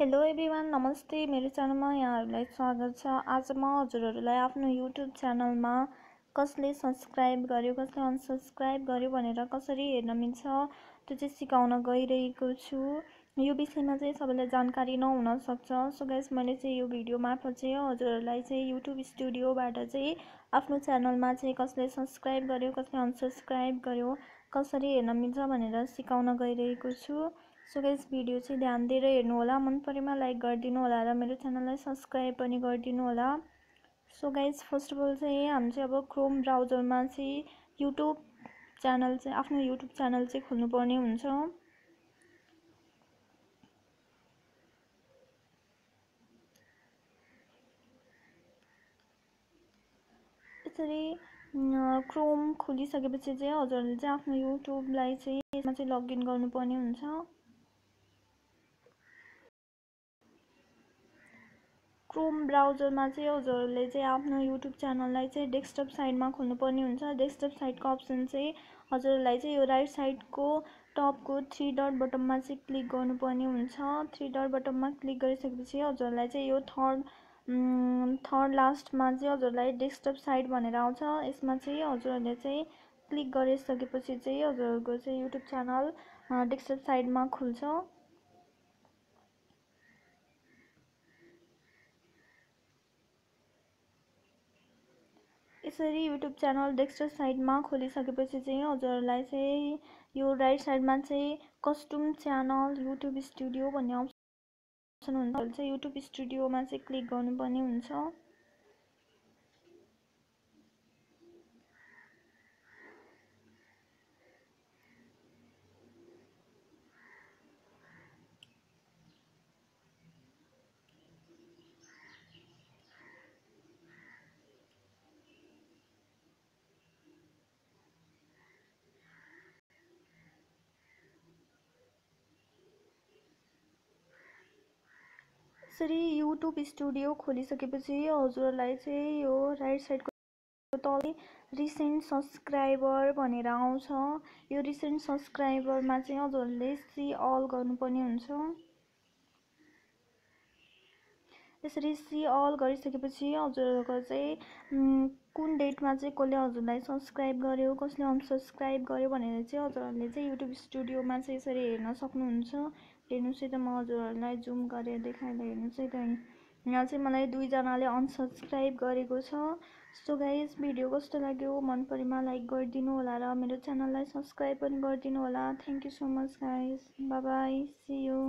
Hello everyone नमस्ते मेरो च्यानलमा यहाँहरूलाई स्वागत छ आज म हजुरहरूलाई आफ्नो युट्युब च्यानलमा कसले सब्सक्राइब गर्यो कसले अनसब्सक्राइब गर्यो भनेर कसरी हेर्न मिल्छ त्यो चाहिँ सिकाउन गइरहेको छु। यो विषयमा चाहिँ सबैलाई जानकारी नहुन सक्छ। सो गाइस मैले चाहिँ यो भिडियो मार्फत चाहिँ हजुरहरूलाई चाहिँ युट्युब स्टुडियोबाट चाहिँ आफ्नो च्यानलमा चाहिँ कसले सब्सक्राइब गर्यो कसले अनसब्सक्राइब गर्यो कसरी हेर्न मिल्छ भनेर सिकाउन गइरहेको छु। सो गाइस भिडियो चाहिँ ध्यान दिएर हेर्नु होला मन परेमा लाइक गरिदिनु होला र मेरो च्यानललाई सब्सक्राइब पनि गरिदिनु होला so guys first of all चाहिँ हामी चाहिँ अब क्रोम ब्राउजरमा चाहिँ युट्युब च्यानल चाहिँ आफ्नो युट्युब च्यानल चाहिँ खोल्नुपर्ने हुन्छ। यसरी क्रोम खोलिसकेपछि चाहिँ हजुरहरूले चाहिँ आफ्नो युट्युबलाई चाहिँ यसमा चाहिँ लगइन गर्नुपर्ने हुन्छ। क्रोम ब्राउजरमा चाहिँ हजुरहरूले चाहिँ आफ्नो युट्युब च्यानललाई चाहिँ डेस्कटप साइडमा खोल्नुपर्ने हुन्छ। डेस्कटप साइडको अप्सन चाहिँ हजुरहरूलाई चाहिँ यो राइट साइडको टपको थ्री डट बटममा चाहिँ क्लिक गर्नुपर्ने हुन्छ। थ्री डट बटममा क्लिक गरिसकेपछि हजुरहरूलाई चाहिँ यो थर्ड थर्ड लास्टमा चाहिँ हजुरलाई डेस्कटप साइड भनेर आउँछ। यसमा चाहिँ हजुरहरूले चाहिँ क्लिक गरिसकेपछि चाहिँ हजुरहरूको चाहिँ युट्युब च्यानल डेस्कटप साइडमा खुल्छ। यसरी युट्युब च्यानल डेस्कटप साइडमा खोलिसकेपछि चाहिँ हजुरहरूलाई चाहिँ यो राइट साइडमा चाहिँ कस्ट्युम च्यानल युट्युब स्टुडियो भन्ने अप्सन हुन्छ। चाहिँ युट्युब स्टुडियोमा चाहिँ क्लिक गर्नुपर्ने हुन्छ। यसरी युट्युब स्टुडियो खोलिसकेपछि हजुरहरूलाई चाहिँ यो राइट साइडको तलै रिसेन्ट सब्सक्राइबर भनेर आउँछ। यो रिसेन्ट सब्सक्राइबरमा चाहिँ हजुरहरूले सी अल गर्नुपर्ने हुन्छ। यसरी सी अल गरिसकेपछि हजुरहरूको चाहिँ कुन डेटमा चाहिँ कसले हजुरलाई सब्सक्राइब गर्यो कसले अनसब्सक्राइब गर्यो भनेर चाहिँ हजुरहरूले चाहिँ युट्युब स्टुडियोमा चाहिँ यसरी हेर्न सक्नुहुन्छ। हेर्नुहोस् है त म हजुरहरूलाई जुम गरेर देखाएर हेर्नुहोस् है त यहाँ चाहिँ मलाई दुईजनाले अनसब्सक्राइब गरेको छ। सो गाइज भिडियो कस्तो लाग्यो? मन परेमा लाइक गरिदिनु होला र मेरो च्यानललाई सब्सक्राइब पनि गरिदिनु होला। Thank you so much guys bye see you